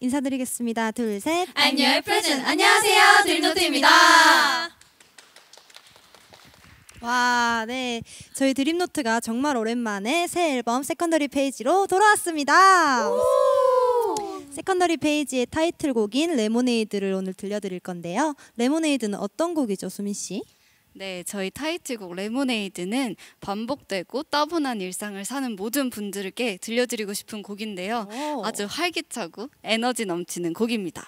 인사드리겠습니다. 둘, 셋. 안녕 프레젠 안녕하세요 드림노트입니다. 와, 네. 저희 드림노트가 정말 오랜만에 새 앨범 Secondary Page로 돌아왔습니다. Secondary Page의 타이틀곡인 레모네이드를 오늘 들려드릴 건데요. 레모네이드는 어떤 곡이죠, 수민 씨? 네, 저희 타이틀곡 레모네이드는 반복되고 따분한 일상을 사는 모든 분들께 들려드리고 싶은 곡인데요. 오. 아주 활기차고 에너지 넘치는 곡입니다.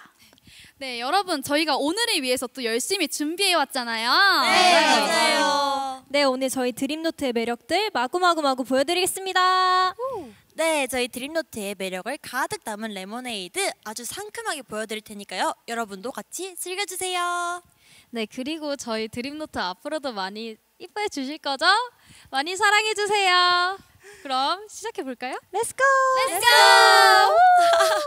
네, 여러분 저희가 오늘을 위해서 또 열심히 준비해 왔잖아요. 네, 맞아요. 네, 오늘 저희 드림노트의 매력들 마구마구마구 보여드리겠습니다. 네, 저희 드림노트의 매력을 가득 담은 레모네이드 아주 상큼하게 보여드릴 테니까요. 여러분도 같이 즐겨주세요. 네, 그리고 저희 드림노트 앞으로도 많이 이뻐해 주실 거죠? 많이 사랑해 주세요. 그럼 시작해 볼까요? Let's go! Let's go!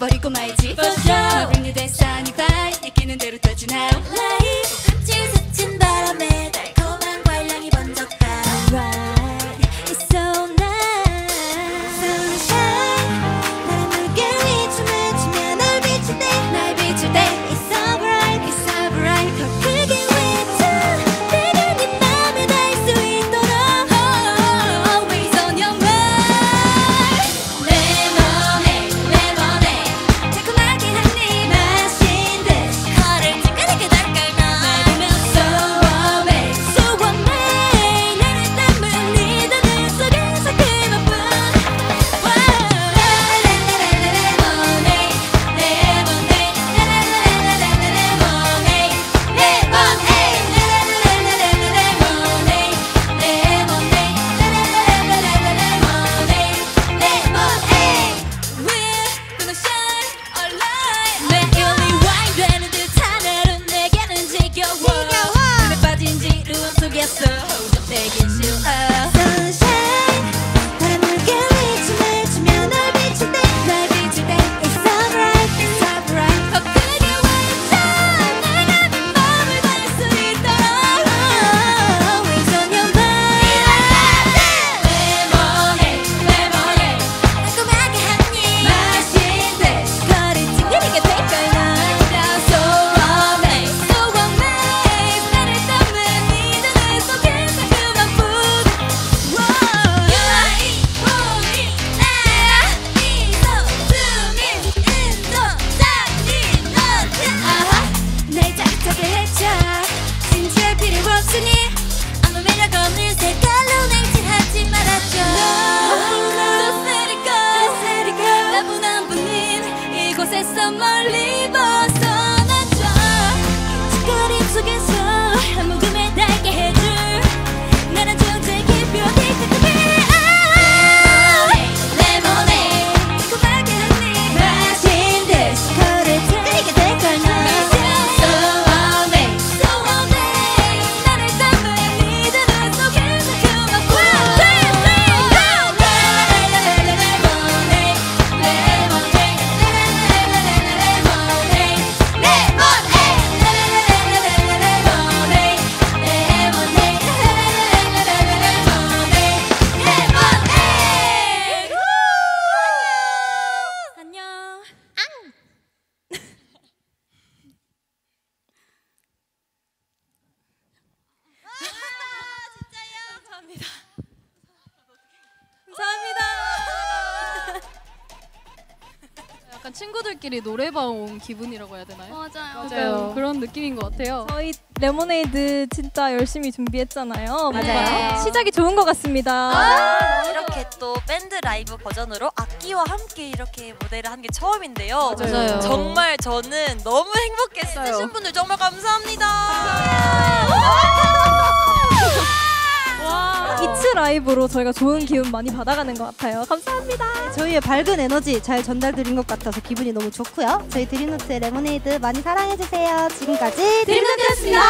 भरिको माइजी so don't take it too up. 약간 친구들끼리 노래방 온 기분이라고 해야 되나요? 맞아요 맞아요. 그런 느낌인 것 같아요. 저희 레모네이드 진짜 열심히 준비했잖아요. 맞아요. 시작이 좋은 것 같습니다. 아, 이렇게 또 밴드 라이브 버전으로 악기와 함께 이렇게 무대를 한 게 처음인데요. 맞아요. 정말 저는 너무 행복했어요. 해주신 분들 정말 감사합니다. 와, it's Live로 저희가 좋은 기운 많이 받아가는 것 같아요. 감사합니다. 저희의 밝은 에너지 잘 전달드린 것 같아서 기분이 너무 좋고요. 저희 드림노트의 레모네이드 많이 사랑해주세요. 지금까지 드림노트였습니다.